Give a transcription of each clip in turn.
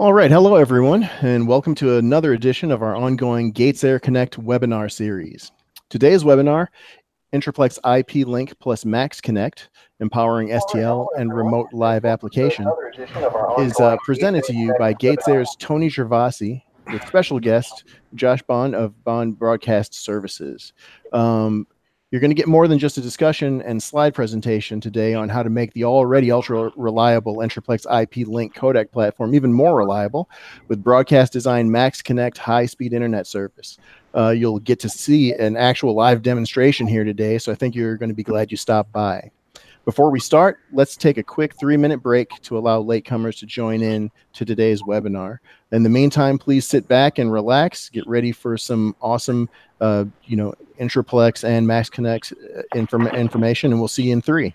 All right. Hello, everyone, and welcome to another edition of our ongoing GatesAir Connect webinar series. Today's webinar, Intraplex IP Link plus MaxxKonnect, empowering STL and remote live application, is uh, presented to you by GatesAir's Tony Gervasi with special guest Josh Bohn of Bohn Broadcast Services. Um, you're going to get more than just a discussion and slide presentation today on how to make the already ultra reliable Intraplex IP Link codec platform even more reliable with Broadcast Design MaxxKonnect high speed internet service. Uh, you'll get to see an actual live demonstration here today, so I think you're going to be glad you stopped by. Before we start, let's take a quick three minute break to allow latecomers to join in to today's webinar. In the meantime, please sit back and relax, get ready for some awesome uh, you know, Intraplex and MaxxKonnect uh, inform information, and we'll see you in three.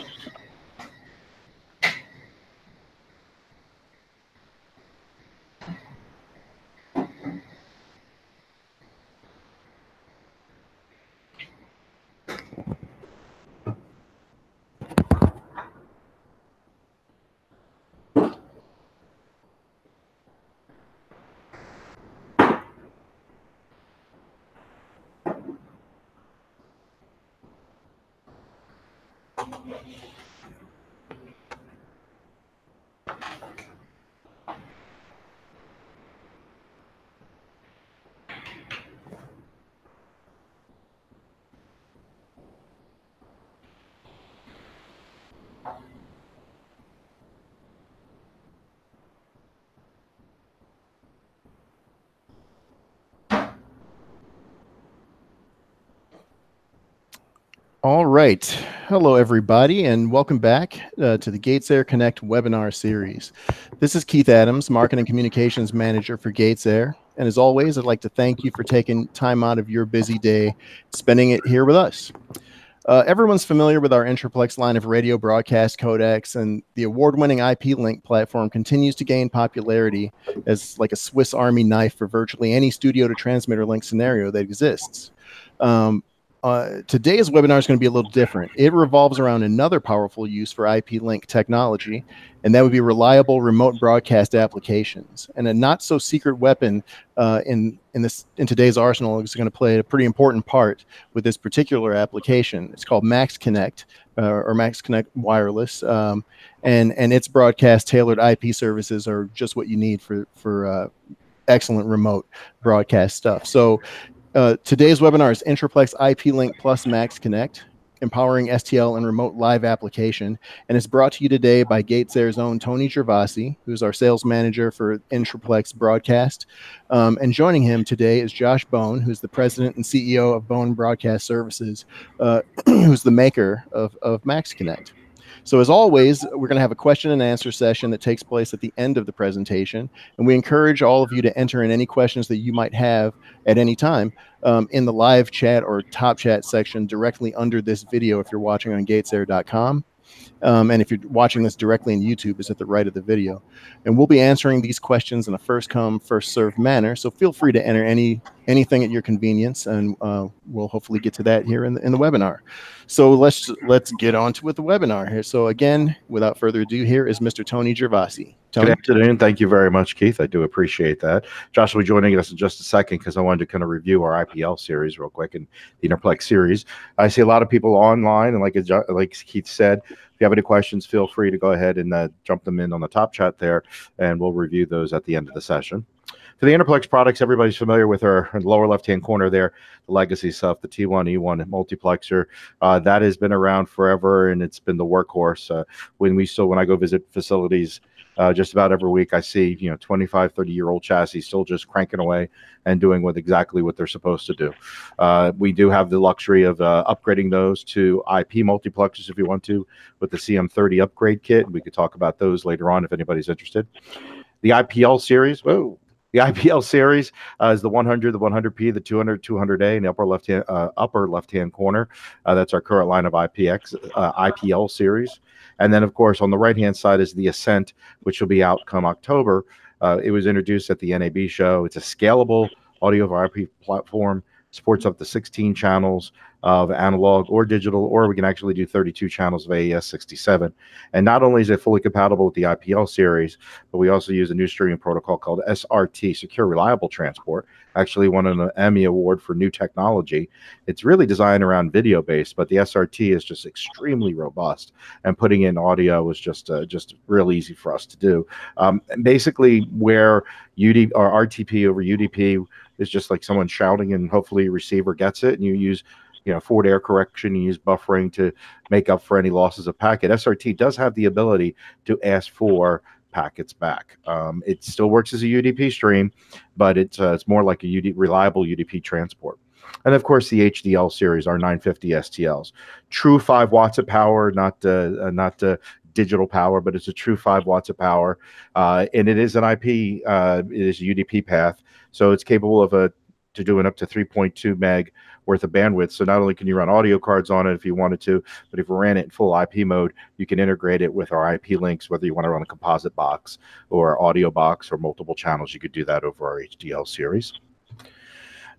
All right. Hello, everybody, and welcome back uh, to the GatesAir Connect webinar series. This is Keith Adams, Marketing Communications Manager for GatesAir. And as always, I'd like to thank you for taking time out of your busy day, spending it here with us. Uh, everyone's familiar with our Intraplex line of radio broadcast codecs, and the award-winning IP Link platform continues to gain popularity as like a Swiss Army knife for virtually any studio to transmitter link scenario that exists. Um, uh, today's webinar is going to be a little different. It revolves around another powerful use for IP link technology, and that would be reliable remote broadcast applications. And a not so secret weapon uh, in in this in today's arsenal is going to play a pretty important part with this particular application. It's called MaxxKonnect uh, or MaxxKonnect Wireless, um, and and its broadcast tailored IP services are just what you need for for uh, excellent remote broadcast stuff. So uh, today's webinar is Intraplex IP Link Plus MaxxKonnect. empowering STL and remote live application, and is brought to you today by GatesAir's own Tony Gervasi, who's our sales manager for Intraplex Broadcast. Um, and joining him today is Josh Bohn, who's the president and CEO of Bohn Broadcast Services, uh, who's the maker of, of MaxxKonnect. So as always, we're going to have a question and answer session that takes place at the end of the presentation. And we encourage all of you to enter in any questions that you might have at any time um, in the live chat or top chat section directly under this video if you're watching on gatesair.com. Um, and if you're watching this directly in YouTube, it's at the right of the video. And we'll be answering these questions in a first come, first served manner. So feel free to enter any anything at your convenience, and uh, we'll hopefully get to that here in the, in the webinar. So let's let's get on to with the webinar here. So again, without further ado, here is Mr. Tony Gervasi. Tony? Good afternoon. Thank you very much, Keith. I do appreciate that. Josh will be joining us in just a second because I wanted to kind of review our IPL series real quick and the Intraplex series. I see a lot of people online, and like like Keith said, if you have any questions, feel free to go ahead and uh, jump them in on the top chat there, and we'll review those at the end of the session. For the Intraplex products, everybody's familiar with our lower left-hand corner there, the legacy stuff, the T1, E1 multiplexer. Uh, that has been around forever, and it's been the workhorse. Uh, when we still, when I go visit facilities, uh, just about every week I see, you know, 25, 30 year old chassis still just cranking away and doing with exactly what they're supposed to do. Uh, we do have the luxury of uh, upgrading those to IP multiplexers if you want to with the CM30 upgrade kit. We could talk about those later on if anybody's interested. The IPL series, whoa, the IPL series uh, is the 100, the 100P, the 200, 200A in the upper left hand uh, upper left hand corner. Uh, that's our current line of IPX uh, IPL series. And then, of course, on the right hand side is the Ascent, which will be out come October. Uh, it was introduced at the NAB show. It's a scalable audio over IP platform supports up to 16 channels of analog or digital, or we can actually do 32 channels of AES 67. And not only is it fully compatible with the IPL series, but we also use a new streaming protocol called SRT, Secure Reliable Transport. Actually won an Emmy Award for new technology. It's really designed around video based, but the SRT is just extremely robust. And putting in audio was just uh, just real easy for us to do. Um, basically, where UD or RTP over UDP is just like someone shouting, and hopefully receiver gets it, and you use you know forward error correction you use buffering to make up for any losses of packet. Srt does have the ability to ask for packets back. Um, it still works as a udp stream but it's uh, it's more like a UD, reliable udp transport. And of course the hdl series our 950 stls true 5 watts of power not uh, uh not uh, digital power, but it's a true five watts of power, uh, and it is an IP. Uh, it is a UDP path, so it's capable of a to doing up to 3.2 meg worth of bandwidth. So not only can you run audio cards on it if you wanted to, but if we ran it in full IP mode, you can integrate it with our IP links, whether you want to run a composite box or audio box or multiple channels, you could do that over our HDL series.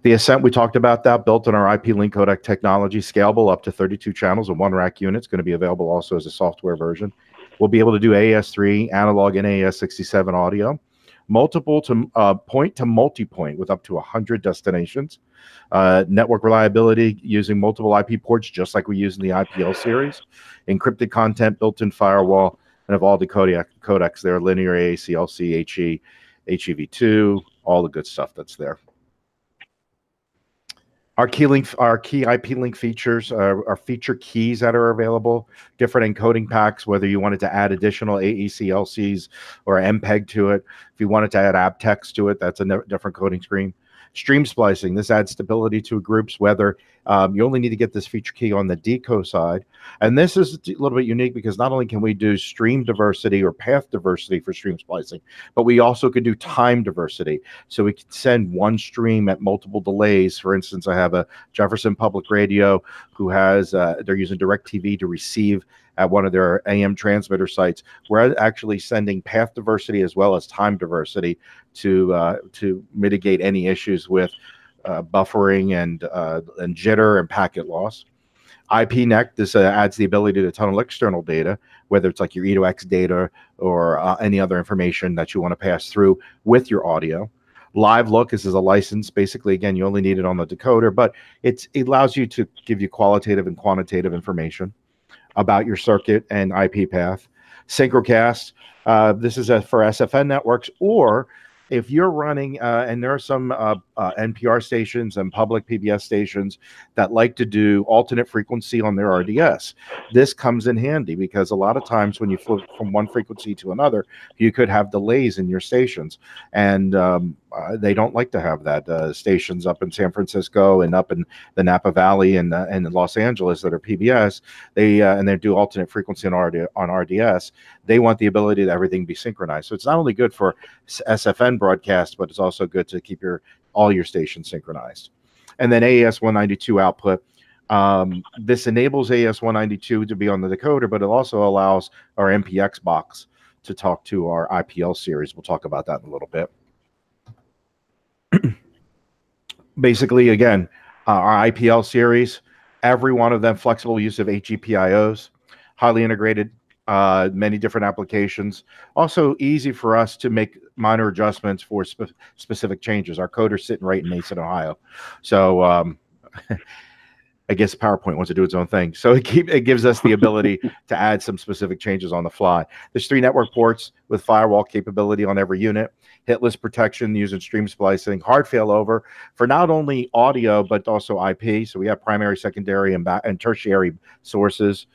The Ascent, we talked about that, built on our IP link codec technology, scalable up to 32 channels and one rack unit. It's going to be available also as a software version. We'll be able to do AES3, analog and AES67 audio multiple to uh, point to multi-point with up to 100 destinations. Uh, network reliability using multiple IP ports, just like we use in the IPL series. Encrypted content, built-in firewall, and of all the codec codecs there, linear AAC, LC, HE, HEV2, all the good stuff that's there. Our key link, our key IP link features are, are, feature keys that are available, different encoding packs, whether you wanted to add additional AEC LCs or MPEG to it. If you wanted to add aptX to it, that's a different coding screen. Stream splicing, this adds stability to groups, whether um, you only need to get this feature key on the deco side. And this is a little bit unique because not only can we do stream diversity or path diversity for stream splicing, but we also could do time diversity. So we could send one stream at multiple delays. For instance, I have a Jefferson Public Radio who has, uh, they're using DirecTV to receive at one of their AM transmitter sites. We're actually sending path diversity as well as time diversity to uh, to mitigate any issues with uh, buffering and uh, and jitter and packet loss. IPNEC, this uh, adds the ability to tunnel external data, whether it's like your E2X data or uh, any other information that you want to pass through with your audio. Live look this is a license. Basically, again, you only need it on the decoder, but it allows you to give you qualitative and quantitative information about your circuit and IP path. Synchrocast, uh, this is a, for SFN networks, or if you're running, uh, and there are some uh, uh, NPR stations and public PBS stations that like to do alternate frequency on their RDS, this comes in handy because a lot of times when you flip from one frequency to another, you could have delays in your stations, and um, uh, they don't like to have that. Uh, stations up in San Francisco and up in the Napa Valley and uh, and Los Angeles that are PBS, they and they do alternate frequency on RD, on RDS. They want the ability to everything be synchronized. So it's not only good for SFN broadcast, but it's also good to keep your all your stations synchronized. And then AES 192 output. Um, this enables AES 192 to be on the decoder, but it also allows our MPX box to talk to our IPL series. We'll talk about that in a little bit. basically, again, uh, our IPL series, every one of them flexible use of HGPIOs, highly integrated, uh, many different applications. Also, easy for us to make minor adjustments for spe- specific changes. Our coder's sitting right in Mason, Ohio, so um, I guess PowerPoint wants to do its own thing. So it, keep, it gives us the ability to add some specific changes on the fly. There's three network ports with firewall capability on every unit hitless protection using stream splicing, hard failover for not only audio but also IP. So we have primary, secondary, and, and tertiary sources.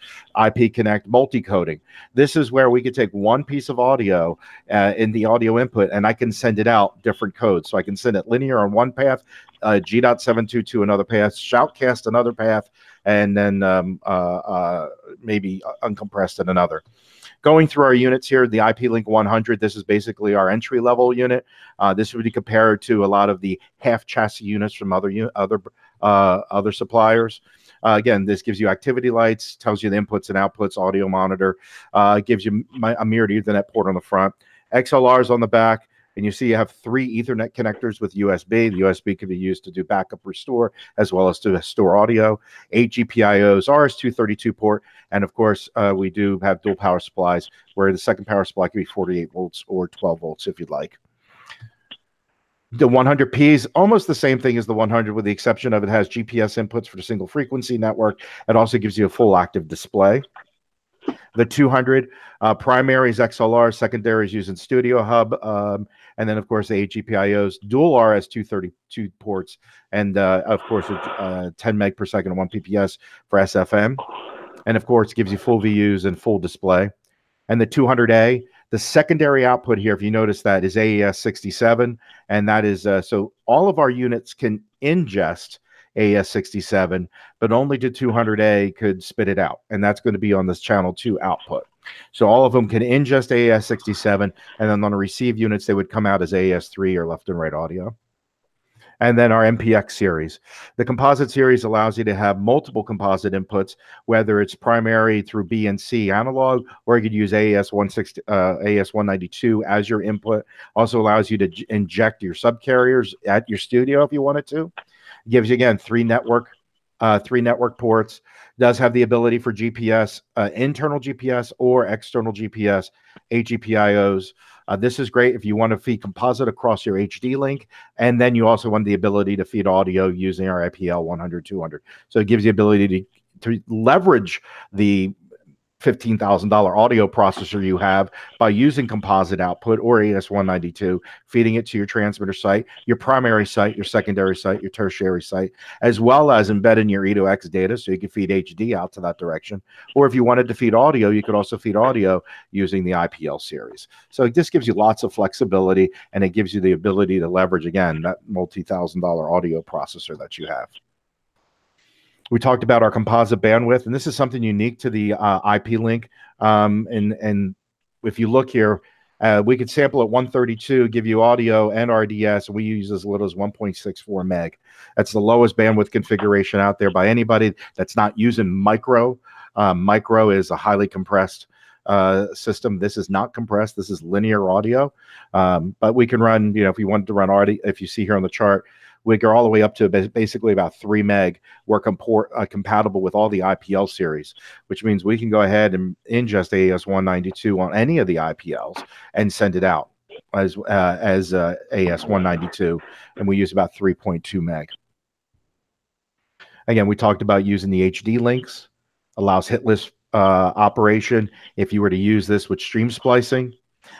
IP Connect multi-coding. This is where we could take one piece of audio uh, in the audio input, and I can send it out different codes. So I can send it linear on one path, uh, G.722 another path, shoutcast another path, and then um, uh, uh, maybe uncompressed in another. Going through our units here, the IP Link 100, this is basically our entry level unit. Uh, this would be compared to a lot of the half chassis units from other other uh, other suppliers. Uh, again, this gives you activity lights, tells you the inputs and outputs, audio monitor, uh, gives you a mirrored Ethernet port on the front, XLRs on the back, and you see you have three Ethernet connectors with USB. The USB can be used to do backup restore as well as to store audio. Eight GPIOs, RS-232 port, and of course uh, we do have dual power supplies where the second power supply can be 48 volts or 12 volts if you'd like. The 100P is almost the same thing as the 100 with the exception of it has GPS inputs for the single frequency network. It also gives you a full active display. The 200 uh, primary is XLR, secondary is using Studio Hub, um, and then of course the GPIOs, dual RS-232 ports, and uh, of course uh, 10 meg per second and 1 PPS for SFN, and of course gives you full VUs and full display. And the 200A, the secondary output here, if you notice that, is AES 67, and that is uh, so all of our units can ingest AES67, but only to 200A could spit it out. And that's going to be on this channel 2 output. So all of them can ingest AES67, and then on the receive units, they would come out as AES3 or left and right audio. And then our MPX series. The composite series allows you to have multiple composite inputs, whether it's primary through BNC analog, or you could use AES 160, uh, AES 192 as your input. Also allows you to inject your subcarriers at your studio if you wanted to gives you again three network uh, three network ports does have the ability for gps uh, internal gps or external gps hgpios uh, this is great if you want to feed composite across your hd link and then you also want the ability to feed audio using our ipl 100 200 so it gives you the ability to to leverage the $15,000 audio processor you have by using composite output or AES192, feeding it to your transmitter site, your primary site, your secondary site, your tertiary site, as well as embedding your E2X data so you can feed HD out to that direction. Or if you wanted to feed audio, you could also feed audio using the IPL series. So this gives you lots of flexibility and it gives you the ability to leverage, again, that multi thousand dollar audio processor that you have. We talked about our composite bandwidth, and this is something unique to the uh, IP link. Um, and and if you look here, uh, we could sample at 132, give you audio and RDS. And we use as little as 1.64 meg. That's the lowest bandwidth configuration out there by anybody that's not using micro. Um, micro is a highly compressed uh, system. This is not compressed. This is linear audio. Um, but we can run, you know, if you wanted to run audio, if you see here on the chart, we go all the way up to basically about three meg. We're uh, compatible with all the IPL series, which means we can go ahead and ingest AES 192 on any of the IPLs and send it out as uh, as uh, AES 192, and we use about 3.2 meg. Again, we talked about using the HD links, allows hitless uh, operation if you were to use this with stream splicing.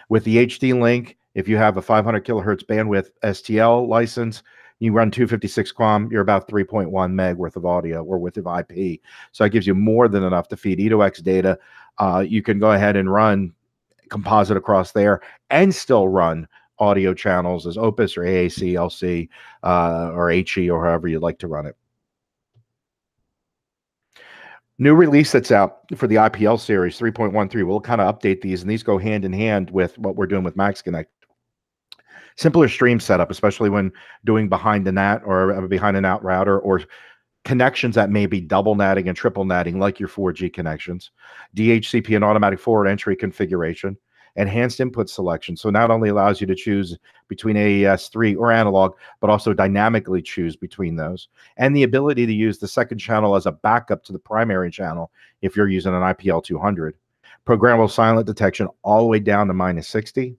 With the HD link, If you have a 500 kilohertz bandwidth STL license, you run 256 QAM, you're about 3.1 meg worth of audio or worth of IP. So it gives you more than enough to feed E2X data. Uh, you can go ahead and run composite across there and still run audio channels as Opus or AAC, LC, uh, or HE, or however you'd like to run it. New release that's out for the IPL series 3.13. We'll kind of update these, and these go hand in hand with what we're doing with MaxxKonnect simpler stream setup, especially when doing behind the NAT or uh, behind an out router or connections that may be double natting and triple natting, like your 4G connections, DHCP and automatic forward entry configuration, enhanced input selection. So not only allows you to choose between AES3 or analog, but also dynamically choose between those, and the ability to use the second channel as a backup to the primary channel if you're using an IPL 200. Programmable silent detection all the way down to minus 60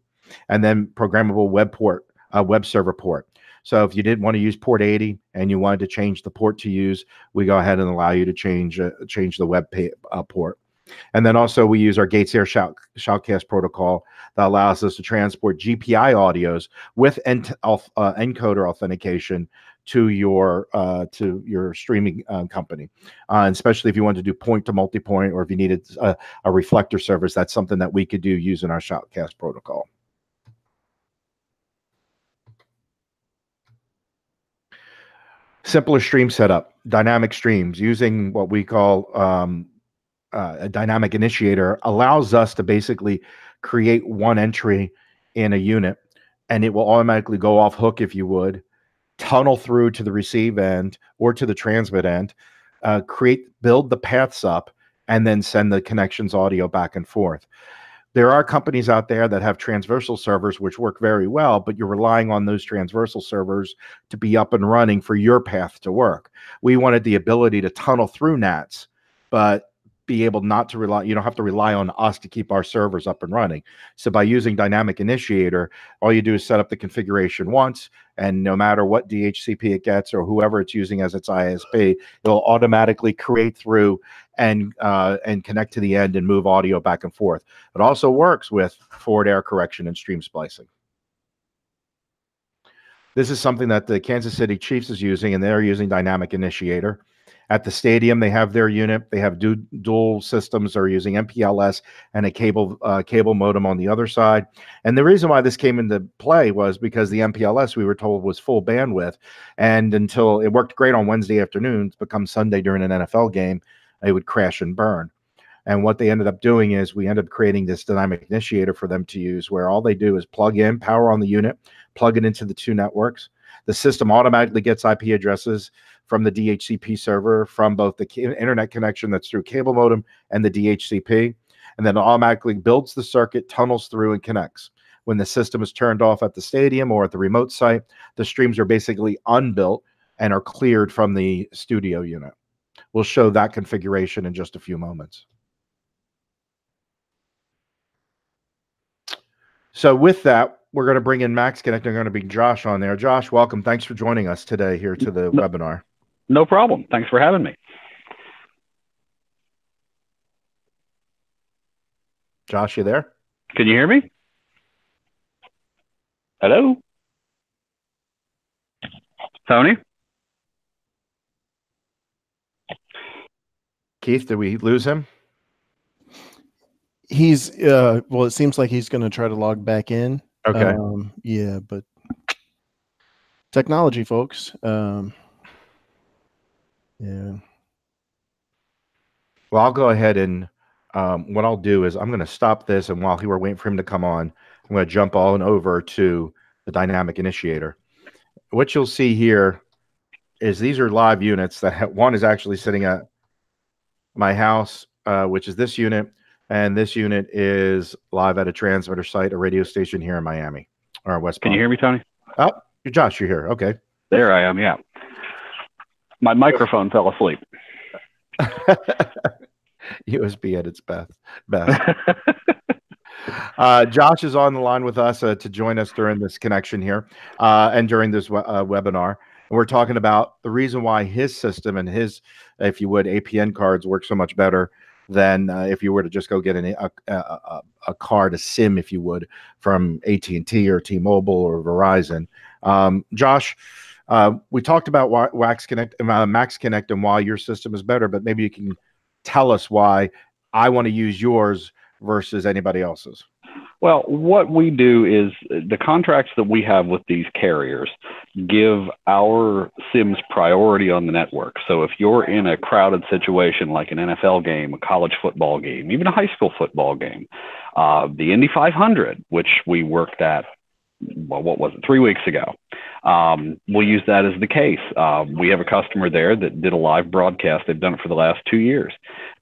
and then programmable web port, uh, web server port. So if you didn't want to use port 80 and you wanted to change the port to use, we go ahead and allow you to change uh, change the web pay, uh, port. And then also we use our GatesAir shout, Shoutcast protocol that allows us to transport GPI audios with ent, uh, encoder authentication to your uh, to your streaming uh, company, uh, and especially if you want to do point to multi-point or if you needed a, a reflector service, that's something that we could do using our Shoutcast protocol. Simpler stream setup, dynamic streams using what we call um, uh, a dynamic initiator allows us to basically create one entry in a unit and it will automatically go off hook if you would tunnel through to the receive end or to the transmit end uh, create build the paths up and then send the connections audio back and forth there are companies out there that have transversal servers which work very well, but you're relying on those transversal servers to be up and running for your path to work. We wanted the ability to tunnel through NATs, but be able not to rely you don't have to rely on us to keep our servers up and running so by using dynamic initiator all you do is set up the configuration once and no matter what dhcp it gets or whoever it's using as its isp it'll automatically create through and uh, and connect to the end and move audio back and forth it also works with forward error correction and stream splicing this is something that the kansas city chiefs is using and they're using dynamic initiator at the stadium, they have their unit. They have du- dual systems. They're using MPLS and a cable uh, cable modem on the other side. And the reason why this came into play was because the MPLS we were told was full bandwidth, and until it worked great on Wednesday afternoons, become Sunday during an NFL game, it would crash and burn. And what they ended up doing is we ended up creating this dynamic initiator for them to use, where all they do is plug in power on the unit, plug it into the two networks. The system automatically gets IP addresses from the DHCP server from both the internet connection that's through cable modem and the DHCP, and then automatically builds the circuit, tunnels through, and connects. When the system is turned off at the stadium or at the remote site, the streams are basically unbuilt and are cleared from the studio unit. We'll show that configuration in just a few moments. So with that, we're going to bring in MaxxKonnect. I'm going to bring Josh on there. Josh, welcome. Thanks for joining us today here to the no, webinar. No problem. Thanks for having me. Josh, you there? Can you hear me? Hello? Tony? Keith, did we lose him? He's uh well it seems like he's going to try to log back in. Okay. Um, yeah, but technology folks. Um yeah. Well, I'll go ahead and um, what I'll do is I'm going to stop this, and while he were waiting for him to come on, I'm going to jump on over to the dynamic initiator. What you'll see here is these are live units that one is actually sitting at my house, uh, which is this unit, and this unit is live at a transmitter site, a radio station here in Miami or West. Can Palm. you hear me, Tony? Oh, you're Josh, you're here. Okay. There I am. Yeah. My microphone fell asleep. USB at its best. Best. uh, Josh is on the line with us uh, to join us during this connection here uh, and during this uh, webinar. And we're talking about the reason why his system and his, if you would, APN cards work so much better than uh, if you were to just go get an, a, a, a card, a SIM, if you would, from AT and T or T-Mobile or Verizon. Um, Josh, uh, we talked about Wax Connect, uh, MaxxKonnect, and why your system is better, but maybe you can tell us why I want to use yours versus anybody else's. Well, what we do is the contracts that we have with these carriers give our SIMs priority on the network. So if you're in a crowded situation like an NFL game, a college football game, even a high school football game, uh, the Indy 500, which we worked at well, what was it, three weeks ago. Um, we'll use that as the case. Uh, we have a customer there that did a live broadcast. They've done it for the last two years.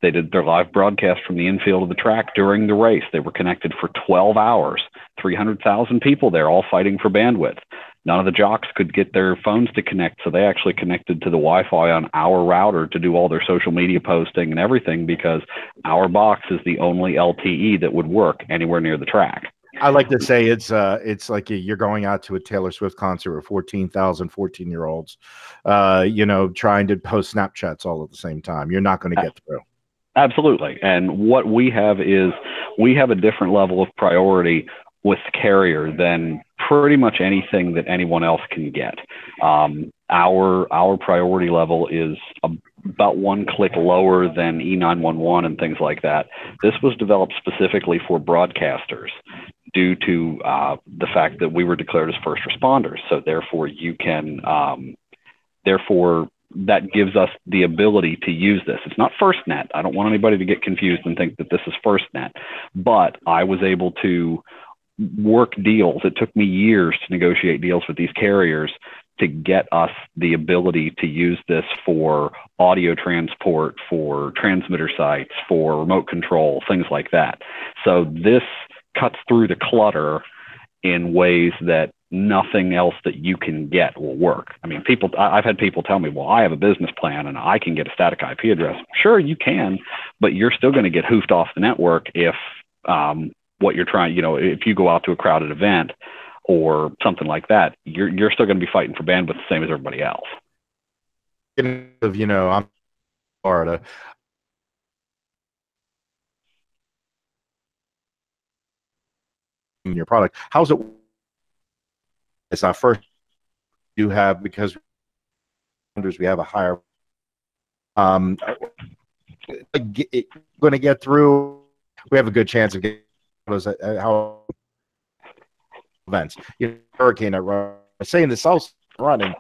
They did their live broadcast from the infield of the track during the race. They were connected for 12 hours, 300,000 people there, all fighting for bandwidth. None of the jocks could get their phones to connect, so they actually connected to the Wi Fi on our router to do all their social media posting and everything because our box is the only LTE that would work anywhere near the track. I like to say it's uh it's like you're going out to a Taylor Swift concert with 14,000 14 year olds, uh, you know, trying to post Snapchats all at the same time. You're not going to get through. Absolutely. And what we have is we have a different level of priority with carrier than pretty much anything that anyone else can get. Um, our our priority level is about one click lower than E911 and things like that. This was developed specifically for broadcasters due to uh, the fact that we were declared as first responders. So therefore, you can, um, therefore, that gives us the ability to use this. It's not FirstNet. I don't want anybody to get confused and think that this is FirstNet, but I was able to work deals. It took me years to negotiate deals with these carriers to get us the ability to use this for audio transport, for transmitter sites, for remote control, things like that. So this cuts through the clutter in ways that nothing else that you can get will work. I mean, people, I've had people tell me, well, I have a business plan and I can get a static IP address. Sure, you can, but you're still going to get hoofed off the network if um, what you're trying, you know, if you go out to a crowded event or something like that, you're, you're still going to be fighting for bandwidth the same as everybody else. Of, You know, I'm Florida. Your product. How's it? It's our first you have because we have a higher um going to get through we have a good chance of getting those uh, how events you know, hurricane I saying the south running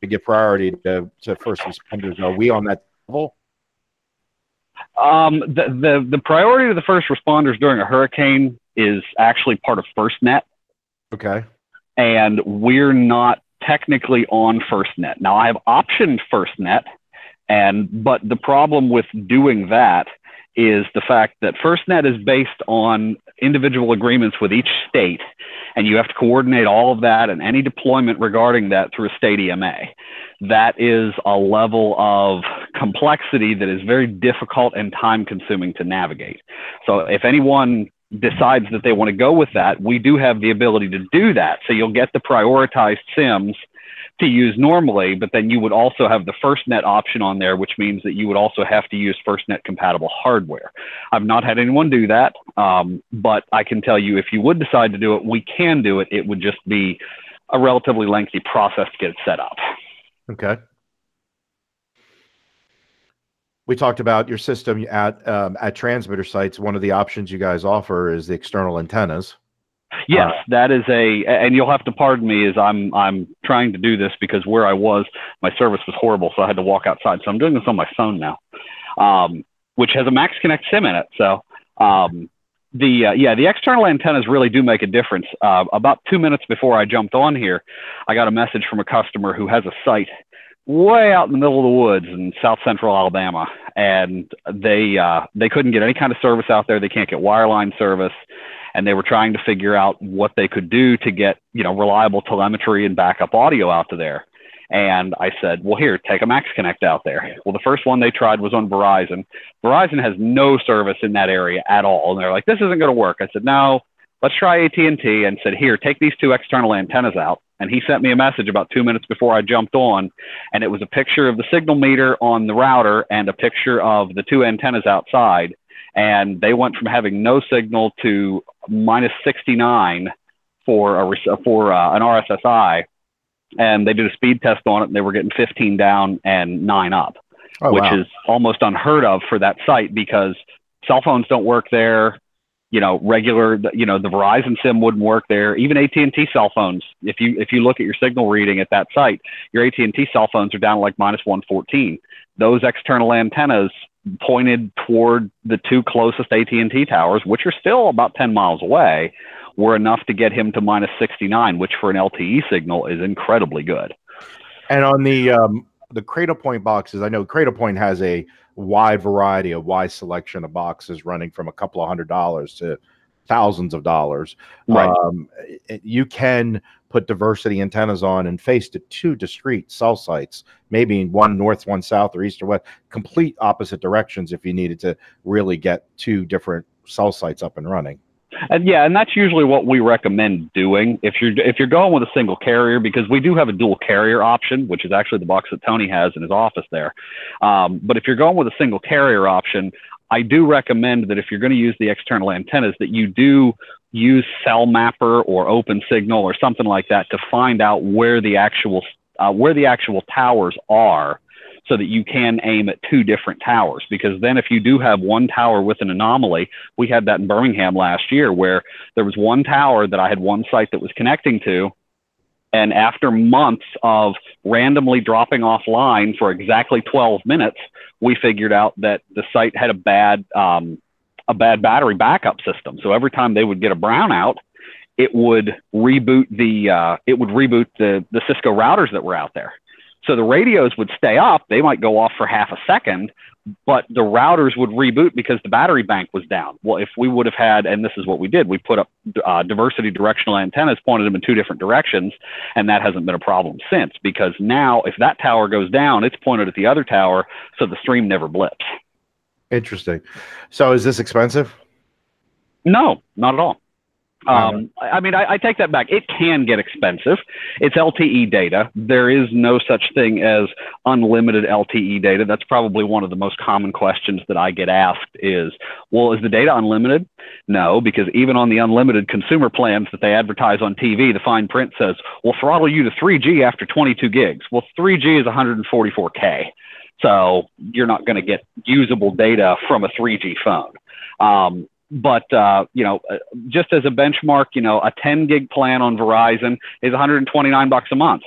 to get priority to, to first responders are we on that level um, the, the the priority to the first responders during a hurricane is actually part of FirstNet. Okay. And we're not technically on FirstNet. Now I have optioned FirstNet, and but the problem with doing that is the fact that FirstNet is based on individual agreements with each state, and you have to coordinate all of that and any deployment regarding that through a state EMA. That is a level of complexity that is very difficult and time consuming to navigate. So if anyone decides that they want to go with that, we do have the ability to do that. So you'll get the prioritized SIMs to use normally, but then you would also have the FirstNet option on there, which means that you would also have to use FirstNet compatible hardware. I've not had anyone do that, um, but I can tell you if you would decide to do it, we can do it. It would just be a relatively lengthy process to get it set up. Okay we talked about your system at um, at transmitter sites. One of the options you guys offer is the external antennas. Yes, uh, that is a, and you'll have to pardon me as I'm I'm trying to do this because where I was, my service was horrible, so I had to walk outside. So I'm doing this on my phone now, um, which has a MaxxKonnect SIM in it. So um, the uh, yeah, the external antennas really do make a difference. Uh, about two minutes before I jumped on here, I got a message from a customer who has a site way out in the middle of the woods in south central Alabama, and they uh, they couldn't get any kind of service out there. They can't get wireline service, and they were trying to figure out what they could do to get you know reliable telemetry and backup audio out to there. And I said, well, here, take a MaxxKonnect out there. Well, the first one they tried was on Verizon. Verizon has no service in that area at all, and they're like, this isn't going to work. I said, no, let's try AT&T, and said, here, take these two external antennas out and he sent me a message about two minutes before I jumped on, and it was a picture of the signal meter on the router and a picture of the two antennas outside. and they went from having no signal to minus 69 for a for uh, an RSSI, and they did a speed test on it, and they were getting 15 down and nine up, oh, which wow. is almost unheard of for that site because cell phones don't work there. You know, regular, you know, the Verizon SIM wouldn't work there. Even AT&T cell phones, if you if you look at your signal reading at that site, your AT&T cell phones are down like minus 114. Those external antennas pointed toward the two closest AT&T towers, which are still about 10 miles away, were enough to get him to minus 69, which for an LTE signal is incredibly good. And on the um, the Cradlepoint boxes, I know Cradlepoint has a wide variety, a wide selection of boxes running from a couple of hundred dollars to thousands of dollars. Right. Um, you can put diversity antennas on and face to two discrete cell sites, maybe one north, one south, or east or west, complete opposite directions if you needed to really get two different cell sites up and running. And yeah, and that's usually what we recommend doing if you're if you're going with a single carrier because we do have a dual carrier option, which is actually the box that Tony has in his office there. Um, but if you're going with a single carrier option, I do recommend that if you're going to use the external antennas, that you do use Cell Mapper or Open Signal or something like that to find out where the actual uh, where the actual towers are so that you can aim at two different towers. Because then, if you do have one tower with an anomaly, we had that in Birmingham last year where there was one tower that I had one site that was connecting to. And after months of randomly dropping offline for exactly 12 minutes, we figured out that the site had a bad, um, a bad battery backup system. So every time they would get a brownout, it would reboot the, uh, it would reboot the, the Cisco routers that were out there. So the radios would stay up. They might go off for half a second, but the routers would reboot because the battery bank was down. Well, if we would have had, and this is what we did, we put up uh, diversity directional antennas, pointed them in two different directions, and that hasn't been a problem since because now if that tower goes down, it's pointed at the other tower, so the stream never blips. Interesting. So is this expensive? No, not at all. Um, I mean, I, I, take that back. It can get expensive. It's LTE data. There is no such thing as unlimited LTE data. That's probably one of the most common questions that I get asked is, well, is the data unlimited? No, because even on the unlimited consumer plans that they advertise on TV, the fine print says, we'll throttle you to 3G after 22 gigs. Well, 3G is 144K. So you're not going to get usable data from a 3G phone. Um, but uh, you know, uh, just as a benchmark, you know, a 10 gig plan on Verizon is 129 bucks a month.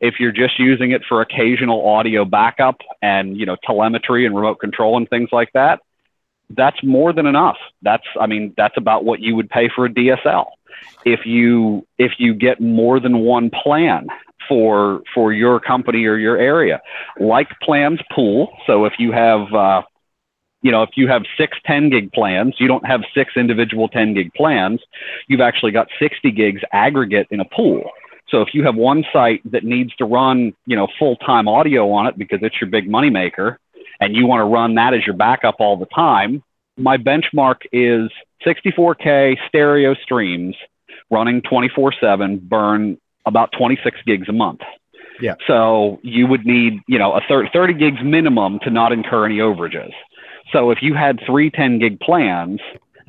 If you're just using it for occasional audio backup and you know telemetry and remote control and things like that, that's more than enough. That's I mean that's about what you would pay for a DSL. If you if you get more than one plan for for your company or your area, like plans pool. So if you have uh, you know, if you have six 10 gig plans, you don't have six individual 10 gig plans. You've actually got 60 gigs aggregate in a pool. So if you have one site that needs to run, you know, full time audio on it because it's your big money maker and you want to run that as your backup all the time, my benchmark is 64K stereo streams running 24 7 burn about 26 gigs a month. Yeah. So you would need, you know, a 30, 30 gigs minimum to not incur any overages. So if you had three 10 gig plans,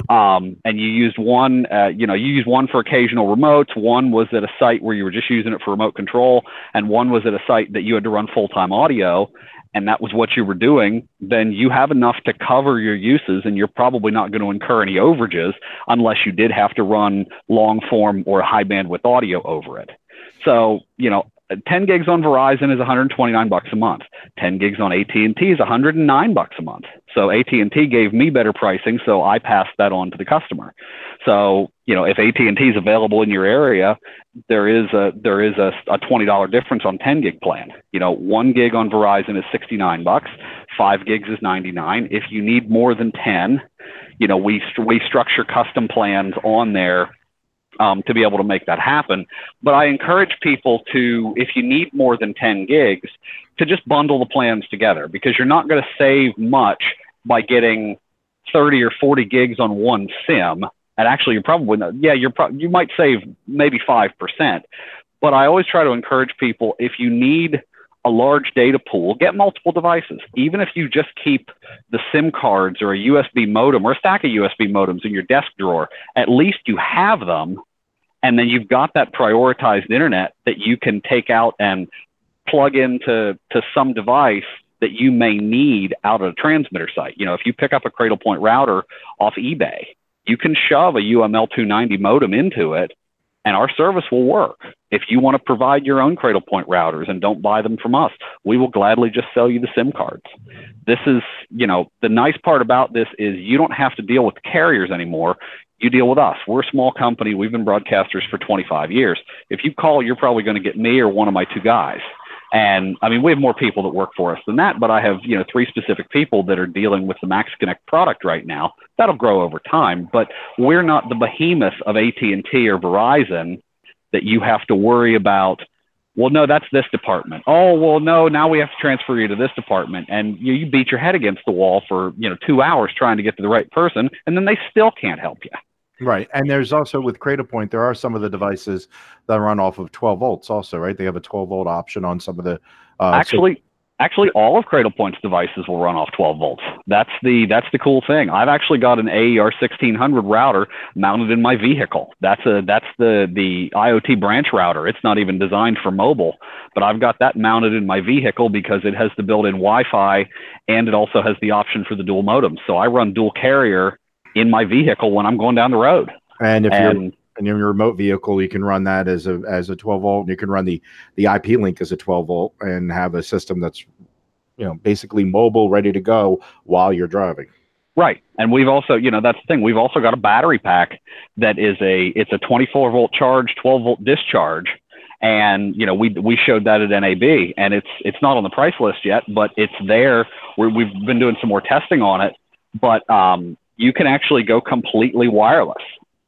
um, and you used one, uh, you know, you used one for occasional remotes. One was at a site where you were just using it for remote control, and one was at a site that you had to run full time audio, and that was what you were doing. Then you have enough to cover your uses, and you're probably not going to incur any overages unless you did have to run long form or high bandwidth audio over it. So, you know, 10 gigs on Verizon is 129 bucks a month. 10 gigs on AT&T is 109 bucks a month. So AT&T gave me better pricing, so I passed that on to the customer. So, you know, if AT&T is available in your area, there is a there is a, a $20 difference on 10 gig plan. You know, 1 gig on Verizon is 69 bucks, 5 gigs is 99. If you need more than 10, you know, we we structure custom plans on there um, to be able to make that happen. But I encourage people to, if you need more than 10 gigs, to just bundle the plans together because you're not going to save much by getting 30 or 40 gigs on one SIM. And actually, you're probably not, yeah, you're pro- you might save maybe 5%. But I always try to encourage people if you need a large data pool, get multiple devices. Even if you just keep the SIM cards or a USB modem or a stack of USB modems in your desk drawer, at least you have them. And then you've got that prioritized internet that you can take out and plug into to some device that you may need out of a transmitter site. You know, if you pick up a Cradlepoint router off eBay, you can shove a UML 290 modem into it and our service will work. If you want to provide your own Cradlepoint routers and don't buy them from us, we will gladly just sell you the SIM cards. This is, you know, the nice part about this is you don't have to deal with carriers anymore. You deal with us. We're a small company. We've been broadcasters for 25 years. If you call, you're probably going to get me or one of my two guys. And I mean, we have more people that work for us than that, but I have, you know, three specific people that are dealing with the MaxxKonnect product right now. That'll grow over time, but we're not the behemoth of AT&T or Verizon that you have to worry about. Well, no, that's this department. Oh, well, no, now we have to transfer you to this department. And you, you beat your head against the wall for, you know, two hours trying to get to the right person, and then they still can't help you. Right. And there's also with Cradlepoint, there are some of the devices that run off of 12 volts also, right? They have a 12 volt option on some of the. Uh, actually, actually, all of Cradlepoint's devices will run off 12 volts. That's the that's the cool thing. I've actually got an AER 1600 router mounted in my vehicle. That's a that's the the IoT branch router. It's not even designed for mobile, but I've got that mounted in my vehicle because it has the built-in Wi-Fi and it also has the option for the dual modems. So I run dual carrier in my vehicle when I'm going down the road. And if and, you're in your remote vehicle, you can run that as a as a 12 volt. And you can run the the IP link as a 12 volt and have a system that's you know basically mobile, ready to go while you're driving. Right. And we've also, you know, that's the thing. We've also got a battery pack that is a it's a 24 volt charge, 12 volt discharge. And you know, we we showed that at NAB, and it's it's not on the price list yet, but it's there. we we've been doing some more testing on it. But um, you can actually go completely wireless.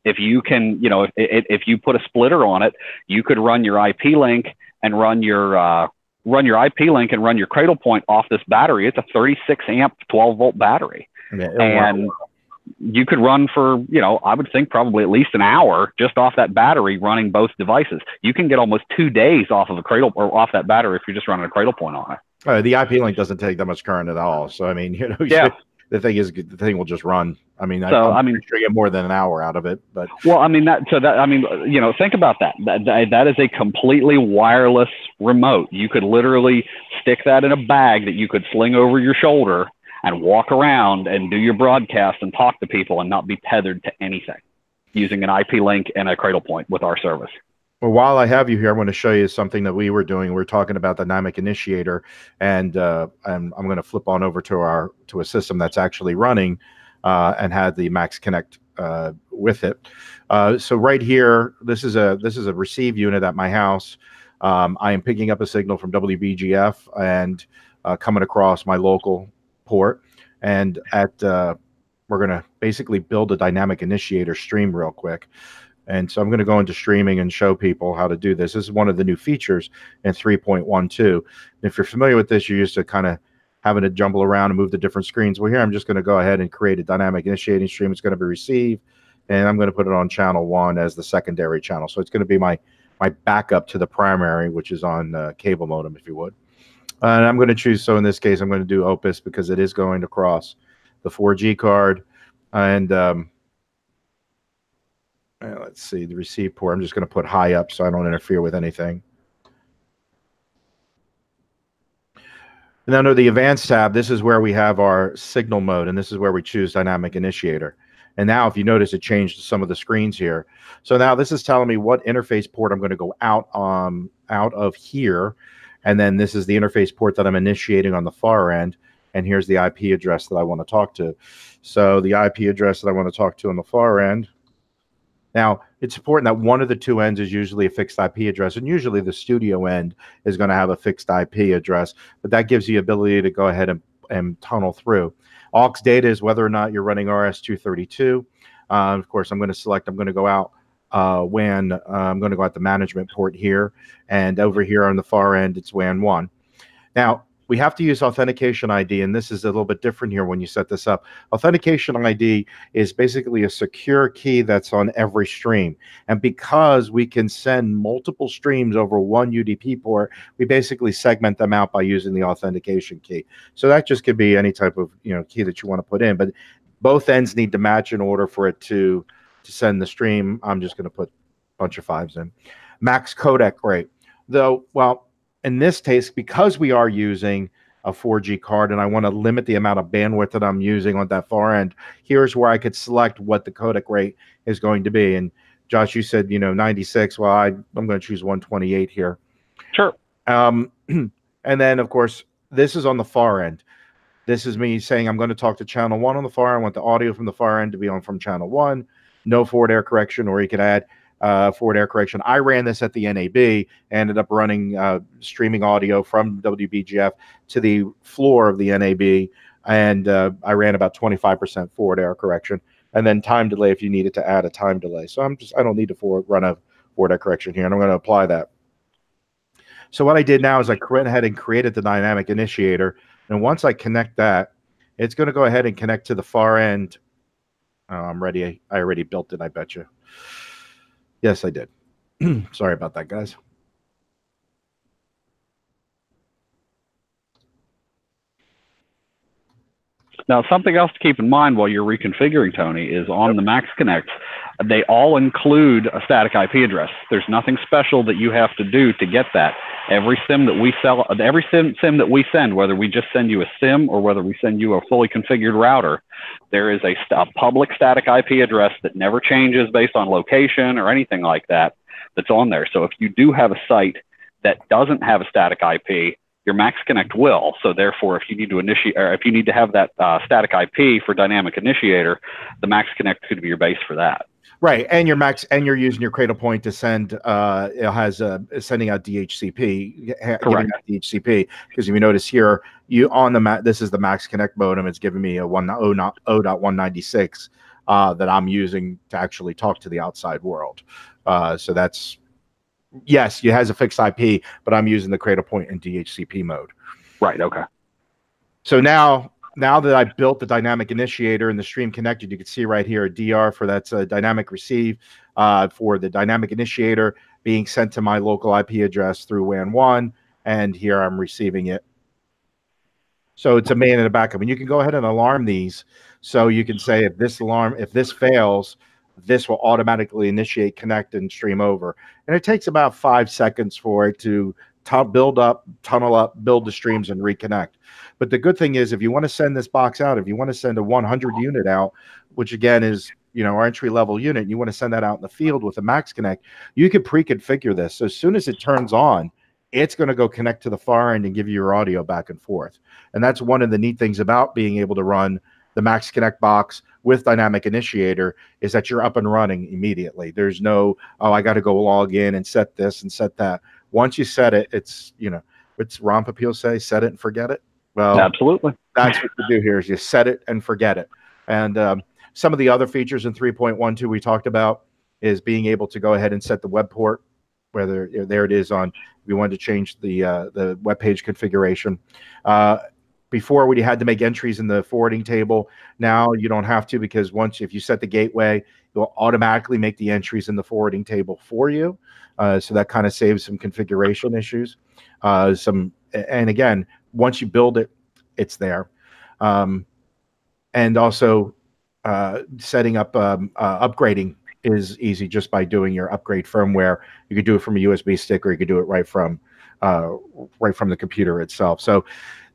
If you can, you know, if, if you put a splitter on it, you could run your IP link and run your uh, run your IP link and run your Cradlepoint off this battery. It's a 36 amp, 12 volt battery, yeah, and you could run for, you know, I would think probably at least an hour just off that battery running both devices. You can get almost two days off of a cradle or off that battery if you're just running a Cradlepoint on it. Uh, the IP link doesn't take that much current at all. So I mean, you know, yeah the thing is, the thing will just run. I mean, so, I, I mean, sure you get more than an hour out of it, but well, I mean that. So that I mean, you know, think about that. That that is a completely wireless remote. You could literally stick that in a bag that you could sling over your shoulder and walk around and do your broadcast and talk to people and not be tethered to anything using an IP link and a Cradlepoint with our service. Well, while I have you here, I want to show you something that we were doing. We are talking about the dynamic initiator, and uh, I'm, I'm going to flip on over to our to a system that's actually running and had the MaxxKonnect uh, with it. Uh, so right here, this is a this is a receive unit at my house. Um, I am picking up a signal from WBGF and uh, coming across my local port, and at uh, we're going to basically build a dynamic initiator stream real quick. And so I'm going to go into streaming and show people how to do this. This is one of the new features in 3.12. If you're familiar with this, you're used to kind of having to jumble around and move the different screens. Well, here I'm just going to go ahead and create a dynamic initiating stream. It's going to be received, and I'm going to put it on channel one as the secondary channel. So it's going to be my my backup to the primary, which is on uh, cable modem, if you would. And I'm going to choose. So in this case, I'm going to do Opus because it is going to cross the 4G card, and um, uh, let's see the receive port. I'm just going to put high up so I don't interfere with anything. And under the advanced tab, this is where we have our signal mode, and this is where we choose dynamic initiator. And now if you notice, it changed some of the screens here. So now this is telling me what interface port I'm going to go out um, out of here. And then this is the interface port that I'm initiating on the far end. And here's the IP address that I want to talk to. So the IP address that I want to talk to on the far end now, it's important that one of the two ends is usually a fixed IP address, and usually the studio end is going to have a fixed IP address, but that gives you the ability to go ahead and, and tunnel through. aux data is whether or not you're running RS-232. Uh, of course, I'm going to select, I'm going to go out uh, WAN, uh, I'm going to go out the management port here, and over here on the far end, it's WAN 1. Now, we have to use authentication ID, and this is a little bit different here when you set this up. Authentication ID is basically a secure key that's on every stream. And because we can send multiple streams over one UDP port, we basically segment them out by using the authentication key. So that just could be any type of you know key that you want to put in, but both ends need to match in order for it to to send the stream. I'm just going to put a bunch of fives in. Max codec rate, though. Well, in this case, because we are using a 4G card and I want to limit the amount of bandwidth that I'm using on that far end, here's where I could select what the codec rate is going to be. And Josh, you said, you know, 96. Well, I, I'm going to choose 128 here. Sure. Um, and then, of course, this is on the far end. This is me saying I'm going to talk to channel one on the far. I want the audio from the far end to be on from channel one. No forward error correction, or you could add uh, forward error correction. I ran this at the NAB, ended up running uh, streaming audio from WBGF to the floor of the NAB, and uh, I ran about 25% forward error correction, and then time delay if you needed to add a time delay. So I'm just I don't need to forward, run a forward error correction here, and I'm going to apply that. So what I did now is I went ahead and created the dynamic initiator, and once I connect that, it's going to go ahead and connect to the far end. Oh, I'm ready. I already built it. I bet you. Yes, I did. Sorry about that, guys. Now, something else to keep in mind while you're reconfiguring, Tony, is on the MaxxKonnect, they all include a static IP address. There's nothing special that you have to do to get that. Every SIM that we sell, every SIM, SIM that we send, whether we just send you a SIM or whether we send you a fully configured router, there is a, a public static IP address that never changes based on location or anything like that that's on there. So if you do have a site that doesn't have a static IP, your Max Connect will. So therefore, if you need to initiate, or if you need to have that uh, static IP for Dynamic Initiator, the MaxxKonnect could be your base for that. Right, and your Max, and you're using your Cradlepoint to send. Uh, it has uh, sending out DHCP, Correct. DHCP. Because if you notice here, you on the Mac, this is the MaxxKonnect modem. It's giving me a one oh not O dot one ninety six uh, that I'm using to actually talk to the outside world. Uh, so that's yes, it has a fixed IP, but I'm using the Cradlepoint in DHCP mode. Right. Okay. So now, now that I built the dynamic initiator and the stream connected, you can see right here a DR for that's a dynamic receive uh, for the dynamic initiator being sent to my local IP address through WAN one, and here I'm receiving it. So it's a man in a backup, and you can go ahead and alarm these. So you can say if this alarm, if this fails, this will automatically initiate connect and stream over. And it takes about five seconds for it to build up, tunnel up, build the streams, and reconnect. But the good thing is, if you want to send this box out, if you want to send a 100 unit out, which again is you know our entry level unit, you want to send that out in the field with a MaxxKonnect, you can pre-configure this. So as soon as it turns on, it's going to go connect to the far end and give you your audio back and forth. And that's one of the neat things about being able to run the MaxxKonnect box with Dynamic Initiator is that you're up and running immediately. There's no, oh, I got to go log in and set this and set that. Once you set it, it's, you know, what's Ron Popeil say, set it and forget it. Well, absolutely. That's what you do here is you set it and forget it. And um, some of the other features in 3.12 we talked about is being able to go ahead and set the web port, whether there it is on, if you wanted to change the, uh, the web page configuration. Uh, before we had to make entries in the forwarding table. Now you don't have to because once if you set the gateway it will automatically make the entries in the forwarding table for you. Uh, so that kind of saves some configuration issues. Uh, some and again once you build it it's there. Um, and also uh, setting up um, uh, upgrading is easy just by doing your upgrade firmware. You could do it from a usb stick or you could do it right from uh, right from the computer itself. So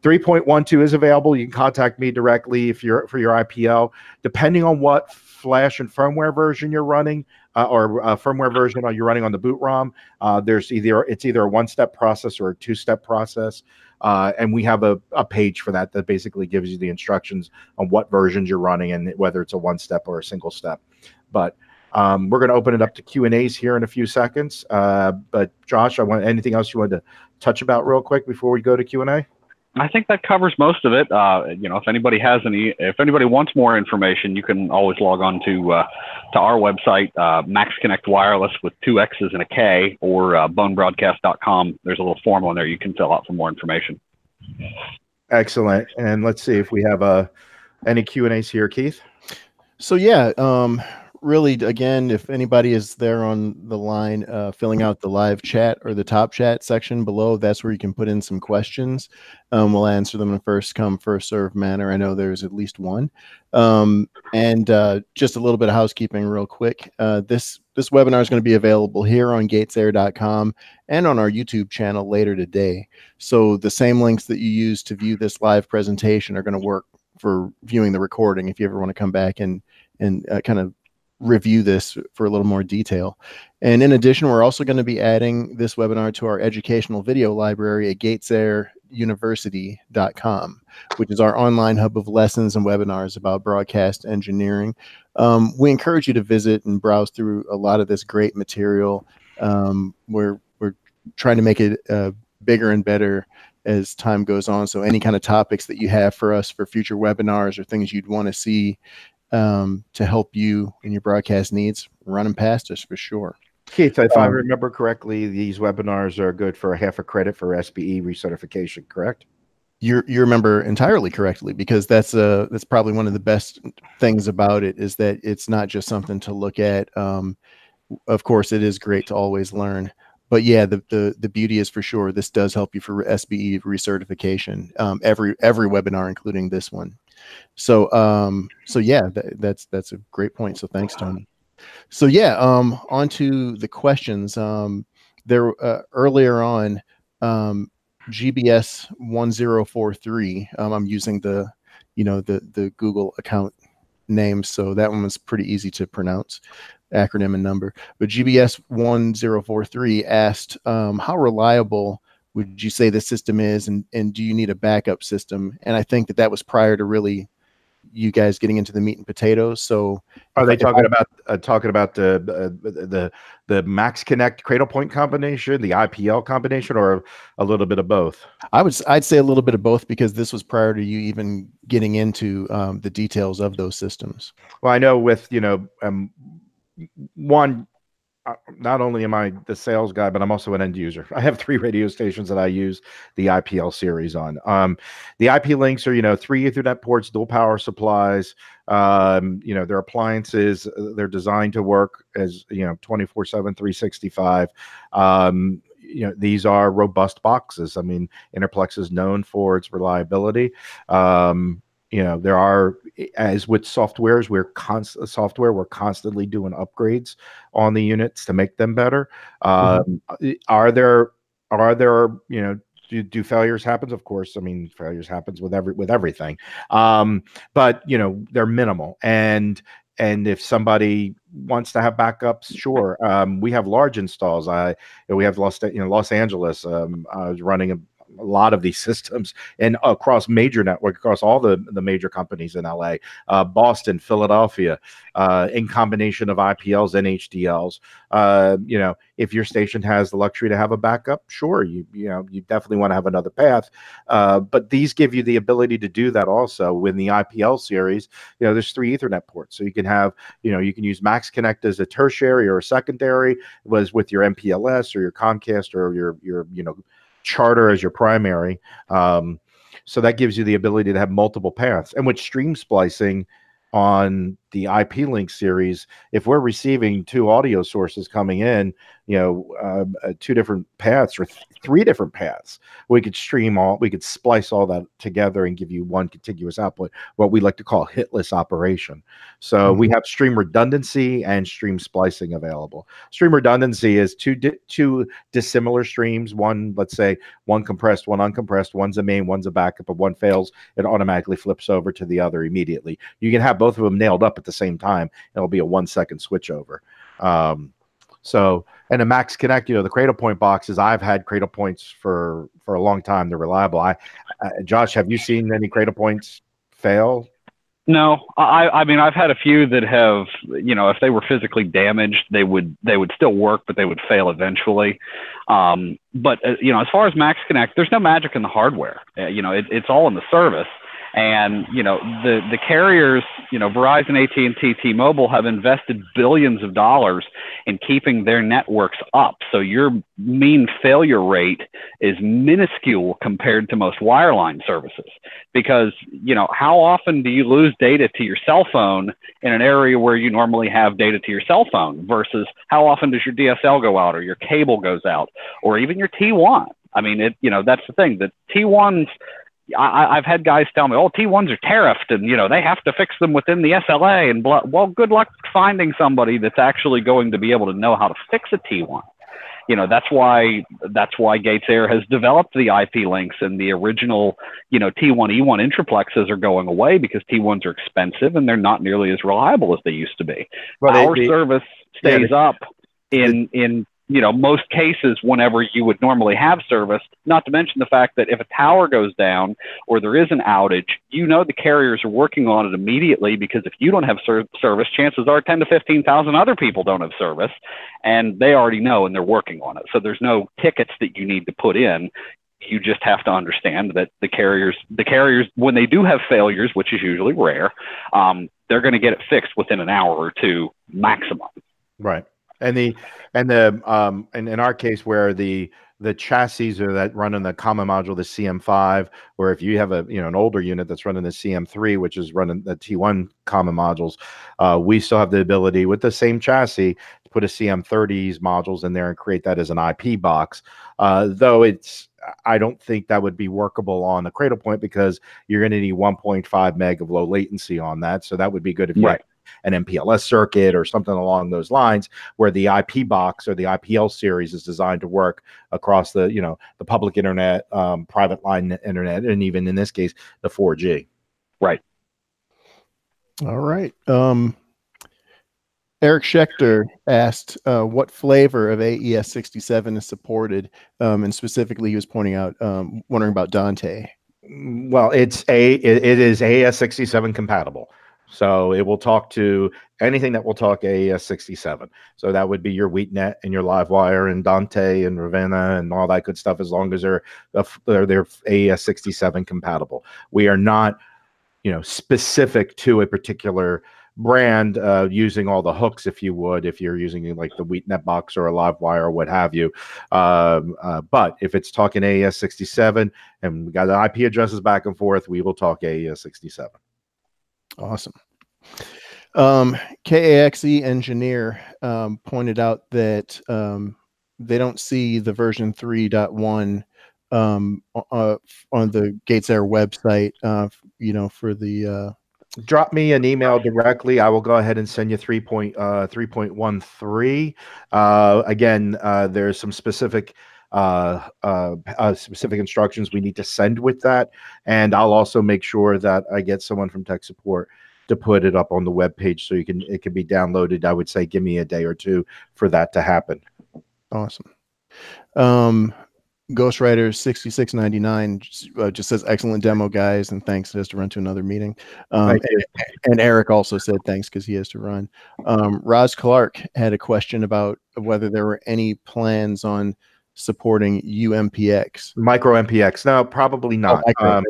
3.12 is available. You can contact me directly if you're for your IPO. depending on what flash and firmware version you're running, uh, or uh, firmware version you're running on the boot ROM. Uh, there's either it's either a one-step process or a two-step process, uh, and we have a, a page for that that basically gives you the instructions on what versions you're running and whether it's a one-step or a single step. But um, we're going to open it up to Q and A's here in a few seconds. Uh, but Josh, I want anything else you wanted to touch about real quick before we go to Q and A? I think that covers most of it. Uh, you know, if anybody has any, if anybody wants more information, you can always log on to uh, to our website, uh, MaxxKonnect Wireless with two X's and a K, or uh, bohnbroadcast.com. There's a little form on there you can fill out for more information. Excellent. And let's see if we have uh, any Q and A's here, Keith. So yeah, um, really, again, if anybody is there on the line, uh, filling out the live chat or the top chat section below, that's where you can put in some questions. Um, we'll answer them in a first come, first serve manner. I know there's at least one. Um, and uh, just a little bit of housekeeping, real quick. Uh, this this webinar is going to be available here on gatesair.com and on our YouTube channel later today. So the same links that you use to view this live presentation are going to work for viewing the recording if you ever want to come back and and uh, kind of review this for a little more detail. And in addition, we're also going to be adding this webinar to our educational video library at gatesairuniversity.com, which is our online hub of lessons and webinars about broadcast engineering. Um, we encourage you to visit and browse through a lot of this great material. Um, we're, we're trying to make it uh, bigger and better as time goes on. So any kind of topics that you have for us for future webinars or things you'd want to see um, to help you in your broadcast needs, run them past us for sure. Keith, if um, I remember correctly, these webinars are good for a half a credit for SBE recertification, correct? You you remember entirely correctly because that's uh that's probably one of the best things about it is that it's not just something to look at. Um, of course, it is great to always learn, but yeah, the, the the beauty is for sure this does help you for SBE recertification. Um, every every webinar, including this one. So um, so yeah, that, that's that's a great point. So thanks, Tony. So yeah, um, on to the questions. Um, there uh, earlier on, um, GBS one zero four three. Um, I'm using the you know the the Google account name, so that one was pretty easy to pronounce acronym and number. But GBS 1043 asked, um, how reliable would you say the system is, and, and do you need a backup system? And I think that that was prior to really you guys getting into the meat and potatoes. So are they talking I, about uh, talking about the, uh, the the MaxxKonnect cradle point combination, the IPL combination, or a little bit of both? I would I'd say a little bit of both because this was prior to you even getting into um, the details of those systems. Well, I know with you know um, one not only am I the sales guy, but I'm also an end user. I have three radio stations that I use the IPL series on. Um, the IP links are, you know, three Ethernet ports, dual power supplies. Um, you know, their appliances, uh, they're designed to work as, you know, 24 7, 365. Um, you know, these are robust boxes. I mean, Intraplex is known for its reliability. Um, you know there are as with softwares we're constant software we're constantly doing upgrades on the units to make them better. Mm-hmm. um, are there are there you know do, do failures happens of course i mean failures happens with every with everything. Um, but you know they're minimal. And and if somebody wants to have backups sure. Um, we have large installs. I we have los you know los angeles um, i was running a a lot of these systems and across major network across all the the major companies in LA, uh, Boston, Philadelphia, uh, in combination of IPLs and HDLs. Uh, you know, if your station has the luxury to have a backup, sure, you you know you definitely want to have another path. Uh, but these give you the ability to do that also. In the IPL series, you know, there's three Ethernet ports, so you can have you know you can use MaxxKonnect as a tertiary or a secondary, was with your MPLS or your Comcast or your your you know charter as your primary. Um, so that gives you the ability to have multiple paths. And with stream splicing on the IP link series, if we're receiving two audio sources coming in, you know, um, uh, two different paths or th- three different paths, we could stream all, we could splice all that together and give you one contiguous output, what we like to call hitless operation. So mm-hmm. we have stream redundancy and stream splicing available. Stream redundancy is two di- two dissimilar streams. One, let's say, one compressed, one uncompressed. One's a main, one's a backup. If one fails, it automatically flips over to the other immediately. You can have both of them nailed up at the same time. It'll be a one second switch over. Um, so, and a MaxxKonnect, you know, the Cradlepoint boxes, I've had Cradlepoints for for a long time. They're reliable. I, Josh, have you seen any Cradlepoints fail? No, I, I mean, I've had a few that have, you know, if they were physically damaged, they would they would still work, but they would fail eventually. Um, but uh, you know, as far as MaxxKonnect, there's no magic in the hardware. Uh, you know, it, it's all in the service And you know the the carriers, you know Verizon, AT and T, T-Mobile have invested billions of dollars in keeping their networks up. So your mean failure rate is minuscule compared to most wireline services. Because you know how often do you lose data to your cell phone in an area where you normally have data to your cell phone versus how often does your DSL go out or your cable goes out or even your T1? I mean, it you know that's the thing. The T1s I, I've had guys tell me, "Oh, T1s are tariffed, and you know they have to fix them within the SLA." And blah. well, good luck finding somebody that's actually going to be able to know how to fix a T1. You know that's why that's why GatesAir has developed the IP links, and the original you know T1 E1 intraplexes are going away because T1s are expensive and they're not nearly as reliable as they used to be. Well, Our they, service stays yeah, up in in you know, most cases whenever you would normally have service, not to mention the fact that if a tower goes down or there is an outage, you know the carriers are working on it immediately because if you don't have ser- service, chances are 10 to 15,000 other people don't have service and they already know and they're working on it. So there's no tickets that you need to put in. You just have to understand that the carriers, the carriers, when they do have failures, which is usually rare, um, they're going to get it fixed within an hour or two maximum. Right and the and the um and in our case where the the chassis are that run in the common module the cm5 or if you have a you know an older unit that's running the cm3 which is running the t1 common modules uh, we still have the ability with the same chassis to put a cm30s modules in there and create that as an ip box uh, though it's I don't think that would be workable on the Cradlepoint because you're going to need 1.5 meg of low latency on that. So that would be good if you right an MPLS circuit or something along those lines, where the IP box or the IPL series is designed to work across the you know the public internet, um, private line internet, and even in this case the 4G. Right. All right. Um, Eric Schechter asked uh, what flavor of AES 67 is supported, um, and specifically, he was pointing out, um, wondering about Dante. Well, it's a it, it is AES 67 compatible. So it will talk to anything that will talk AES 67. So that would be your WheatNet and your LiveWire and Dante and Ravenna and all that good stuff, as long as they're they're, they're AES 67 compatible. We are not, you know, specific to a particular brand uh, using all the hooks, if you would, if you're using like the WheatNet box or a LiveWire or what have you. Um, uh, but if it's talking AES 67 and we got the IP addresses back and forth, we will talk AES 67. Awesome. Um, KAXE engineer um, pointed out that um, they don't see the version 3.1 um, uh, on the GatesAir website, uh, you know, for the. Uh, Drop me an email directly. I will go ahead and send you 3.3.13. Uh, uh, again, uh, there's some specific uh, uh, uh, specific instructions we need to send with that. And I'll also make sure that I get someone from tech support to put it up on the web page so you can it can be downloaded. I would say give me a day or two for that to happen. Awesome. Um, Ghostwriter 6699 uh, just says excellent demo, guys, and thanks. He has to run to another meeting. Um, and, and, Eric also said thanks because he has to run. Um, Roz Clark had a question about whether there were any plans on supporting UMPX? Micro MPX. No, probably oh, not. Oh, micro. Um,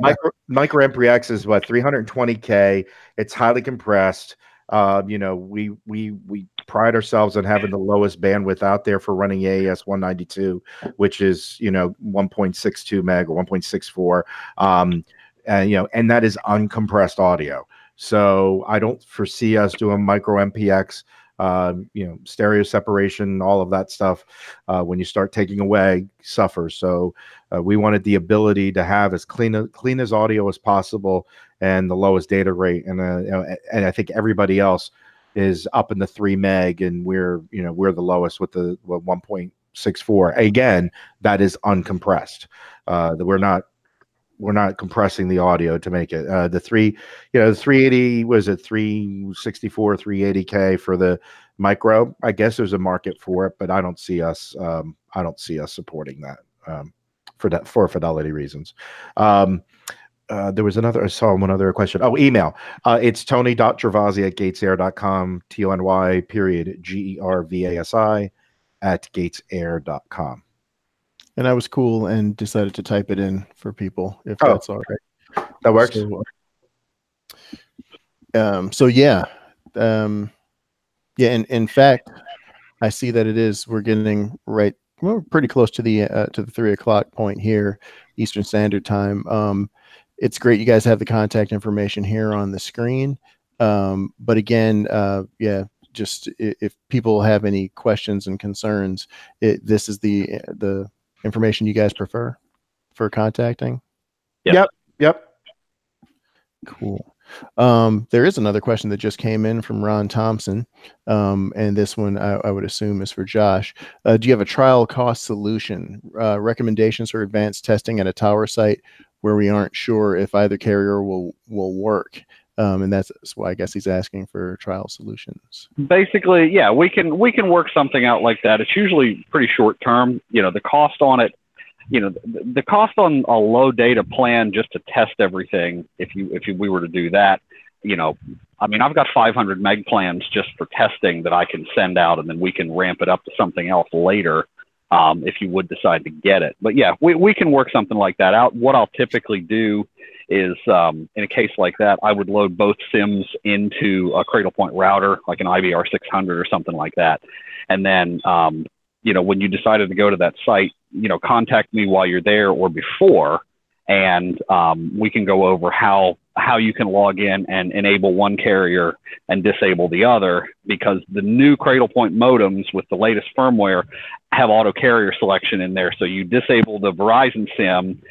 micro, micro MPX is what 320k. It's highly compressed. Uh, you know, we we we pride ourselves on having the lowest bandwidth out there for running AES 192, which is you know 1.62 meg or 1.64. Um, and you know, and that is uncompressed audio. So I don't foresee us doing micro MPX uh, you know, stereo separation, all of that stuff. Uh, when you start taking away, suffers. So uh, we wanted the ability to have as clean clean as audio as possible and the lowest data rate. And uh, you know, and I think everybody else is up in the three meg, and we're you know we're the lowest with the six four. Again, that is uncompressed. Uh, we're not we're not compressing the audio to make it. Uh, the three, you know, the 380 was it 364, 380k for the micro. I guess there's a market for it, but I don't see us. Um, I don't see us supporting that um, for that for fidelity reasons. Um, uh, there was another, I saw one other question. Oh, email. Uh, it's tony.gervasi at gatesair.com, T O N Y period G E R V A S I at gatesair.com and I was cool and decided to type it in for people if oh. that's all right. That works. So, um, so yeah, um, yeah. And in fact, I see that it is. We're getting right. We're pretty close to the uh, to the three o'clock point here, Eastern Standard Time. Um, it's great you guys have the contact information here on the screen. Um, but again, uh, yeah, just if people have any questions and concerns, it, this is the the information you guys prefer for contacting. Yep. Yep. yep. Cool. Um, there is another question that just came in from Ron Thompson, um, and this one I, I, would assume is for Josh. Uh, do you have a trial cost solution? Uh, recommendations for advanced testing at a tower site where we aren't sure if either carrier will will work? Um, and that's, why I guess he's asking for trial solutions. Basically, yeah, we can we can work something out like that. It's usually pretty short term. You know, the cost on it, you know, the, the cost on a low data plan just to test everything. If you if you, we were to do that, you know, I mean, I've got 500 meg plans just for testing that I can send out, and then we can ramp it up to something else later. Um, if you would decide to get it. But yeah, we, we can work something like that out. What I'll typically do is um, in a case like that, I would load both SIMs into a Cradlepoint router, like an IBR 600 or something like that. And then, um, you know, when you decided to go to that site, you know, contact me while you're there or before, and um, we can go over how how you can log in and enable one carrier and disable the other because the new Cradlepoint modems with the latest firmware have auto carrier selection in there. So you disable the Verizon SIM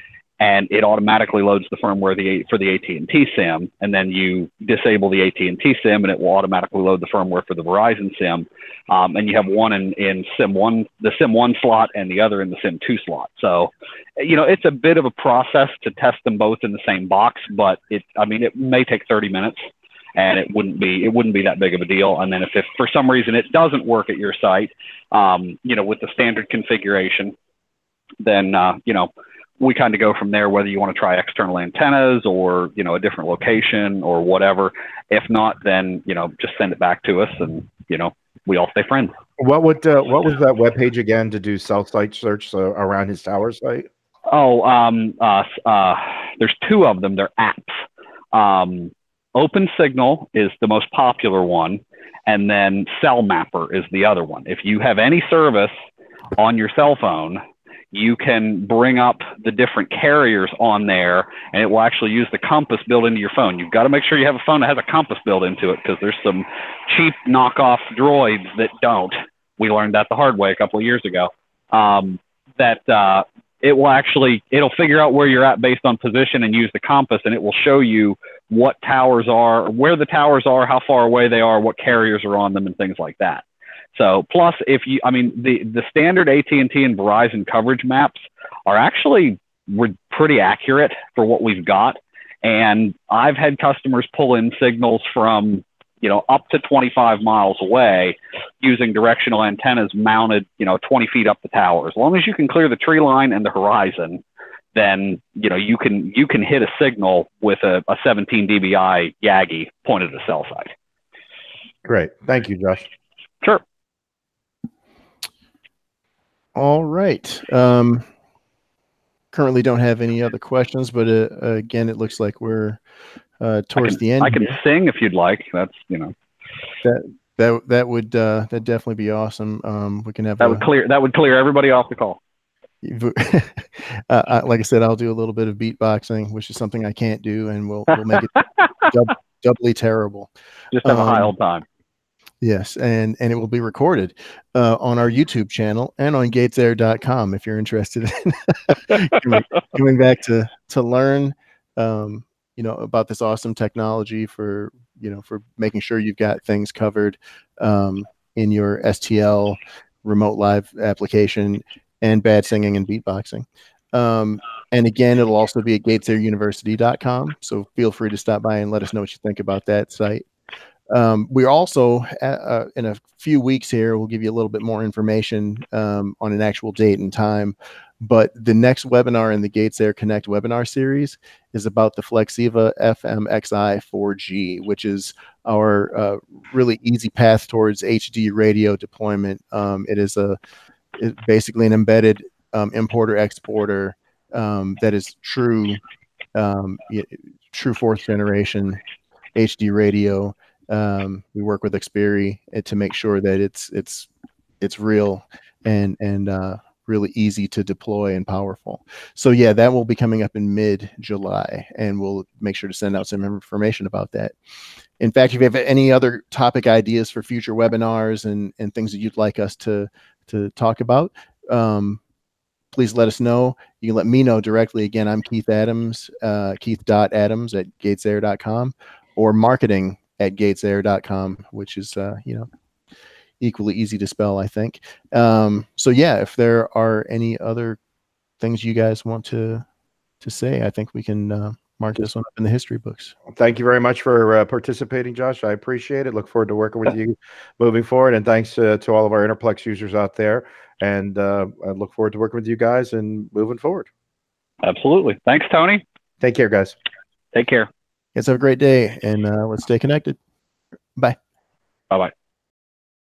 and it automatically loads the firmware the, for the AT&T SIM, and then you disable the AT&T SIM, and it will automatically load the firmware for the Verizon SIM, um, and you have one in, in SIM one, the SIM one slot, and the other in the SIM two slot. So, you know, it's a bit of a process to test them both in the same box, but it, I mean, it may take 30 minutes, and it wouldn't be, it wouldn't be that big of a deal. And then if, if for some reason it doesn't work at your site, um, you know, with the standard configuration, then uh, you know we kind of go from there whether you want to try external antennas or you know a different location or whatever. If not then you know just send it back to us and you know we all stay friends. What would uh, what was that web page again to do cell site search so around his tower site? Oh um uh, uh there's two of them. They're apps. Um open signal is the most popular one and then cell mapper is the other one. If you have any service on your cell phone you can bring up the different carriers on there and it will actually use the compass built into your phone. You've got to make sure you have a phone that has a compass built into it because there's some cheap knockoff droids that don't. We learned that the hard way a couple of years ago. Um, that uh, it will actually it'll figure out where you're at based on position and use the compass and it will show you what towers are, where the towers are, how far away they are, what carriers are on them, and things like that. So plus, if you, I mean, the the standard AT and T and Verizon coverage maps are actually we're pretty accurate for what we've got. And I've had customers pull in signals from you know up to 25 miles away using directional antennas mounted you know 20 feet up the tower. As long as you can clear the tree line and the horizon, then you know you can you can hit a signal with a, a 17 dBi Yagi pointed at a cell site. Great, thank you, Josh. Sure. All right. Um, currently don't have any other questions, but uh, again, it looks like we're uh, towards can, the end. I can here. sing if you'd like. That's you know. That that that would uh, that definitely be awesome. Um, we can have that a, would clear that would clear everybody off the call. uh, like I said, I'll do a little bit of beatboxing, which is something I can't do, and we'll we'll make it dub, doubly terrible. Just have um, a high old time. Yes, and and it will be recorded uh, on our YouTube channel and on gatesair.com if you're interested in coming, back to to learn um, you know about this awesome technology for you know for making sure you've got things covered um, in your STL remote live application and bad singing and beatboxing. Um, and again, it'll also be at gatesairuniversity.com. So feel free to stop by and let us know what you think about that site. Um, we're also uh, uh, in a few weeks here, we'll give you a little bit more information um, on an actual date and time. But the next webinar in the GatesAir Connect webinar series is about the Flexiva FMXI 4G, which is our uh, really easy path towards HD radio deployment. Um, it is a basically an embedded um, importer exporter um, that is true um, true fourth generation HD radio. Um, we work with Xperi uh, to make sure that it's it's it's real and and uh, really easy to deploy and powerful. So yeah, that will be coming up in mid July, and we'll make sure to send out some information about that. In fact, if you have any other topic ideas for future webinars and and things that you'd like us to to talk about, um, please let us know. You can let me know directly. Again, I'm Keith Adams, uh, keith.adams at gatesair.com or marketing at gatesair.com, which is, uh, you know, equally easy to spell, I think. Um, so yeah, if there are any other things you guys want to to say, I think we can uh, mark this one up in the history books. Thank you very much for uh, participating, Josh. I appreciate it. Look forward to working with you moving forward. And thanks uh, to all of our Intraplex users out there. And uh, I look forward to working with you guys and moving forward. Absolutely. Thanks, Tony. Take care, guys. Take care. Guys, have a great day and uh, let's stay connected. Bye. Bye bye.